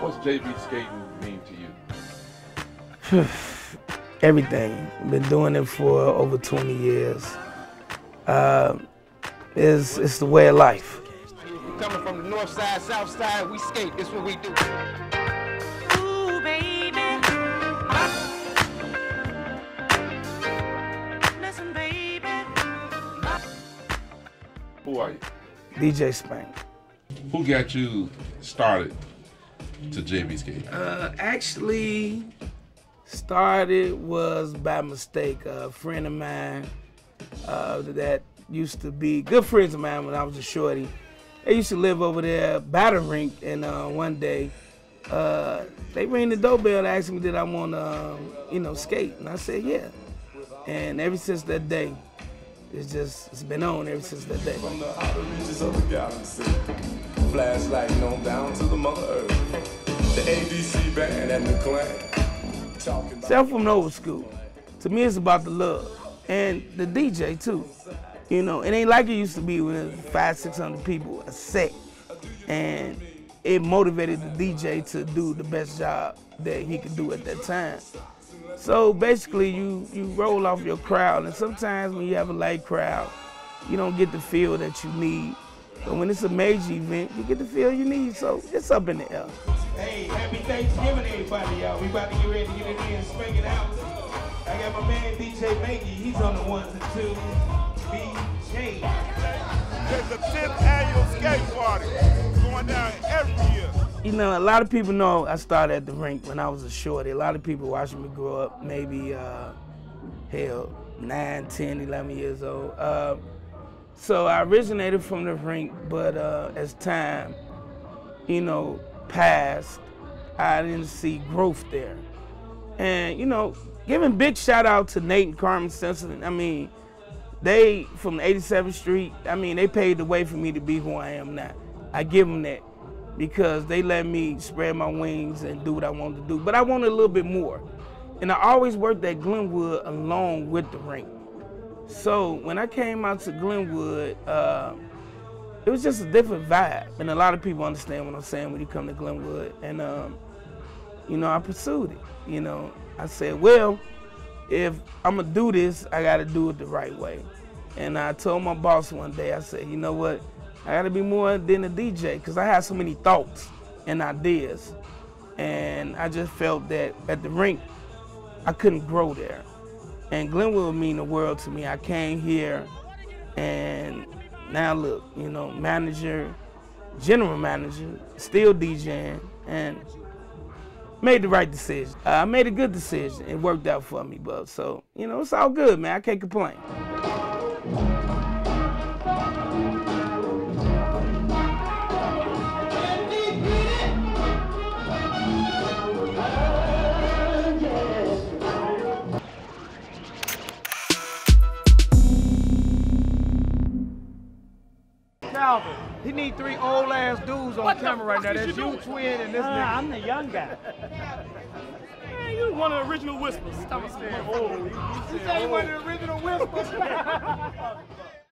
JB skating mean to you? Everything. Been doing it for over 20 years. Uh, it's, it's the way of life. Coming from the north side, south side, we skate. This what we do. Ooh, baby. Listen, baby. Who are you? DJ Spank. Who got you started to JB skate? Uh, actually, started was by mistake. A friend of mine uh, that used to be good friends of mine when I was a shorty. They used to live over there by the rink, and uh, one day uh, they rang the doorbell and asked me did I want to, um, you know, skate, and I said yeah. And ever since that day, it's just it's been on ever since that day. From the outer reaches of the galaxy, flashlighting on down to the mother earth. The ADC band and the clan, See, I'm from old school. To me, it's about the love and the DJ too. You know, it ain't like it used to be when it was five, six hundred people a set, and it motivated the DJ to do the best job that he could do at that time. So basically, you you roll off your crowd, and sometimes when you have a light crowd, you don't get the feel that you need. But when it's a major event, you get the feel you need. So it's up in the air. Hey, happy Thanksgiving, everybody, y'all. We about to get ready to get it in and spank it out. I got my man DJ Makey. He's on the ones and twos. BJ. There's the 10th annual skate party going down every year. You know, a lot of people know I started at the rink when I was a shorty. A lot of people watching me grow up, maybe, uh, hell, 9, 10, 11 years old. Uh, so I originated from the rink, but uh, as time, you know, passed, I didn't see growth there. And, you know, giving big shout out to Nate and Carmen Simpson. I mean, they, from 87th Street, I mean, they paved the way for me to be who I am now. I give them that because they let me spread my wings and do what I wanted to do. But I wanted a little bit more. And I always worked at Glenwood along with the rink. So when I came out to Glenwood, uh, it was just a different vibe. And a lot of people understand what I'm saying when you come to Glenwood. And, um, you know, I pursued it. You know, I said, well, if I'm to do this, I got to do it the right way. And I told my boss one day, I said, you know what? I got to be more than a DJ because I had so many thoughts and ideas. And I just felt that at the rink, I couldn't grow there. And Glenwood mean the world to me. I came here and now look, you know, manager, general manager, still DJing, and made the right decision. I made a good decision. It worked out for me, but so, you know, it's all good, man. I can't complain. Calvin, he need three old ass dudes on camera right now. That's you, twin, and this uh, nigga. I'm the young guy. Man, you one of the original whispers. Stop saying oh. old. You say you one of the original whispers.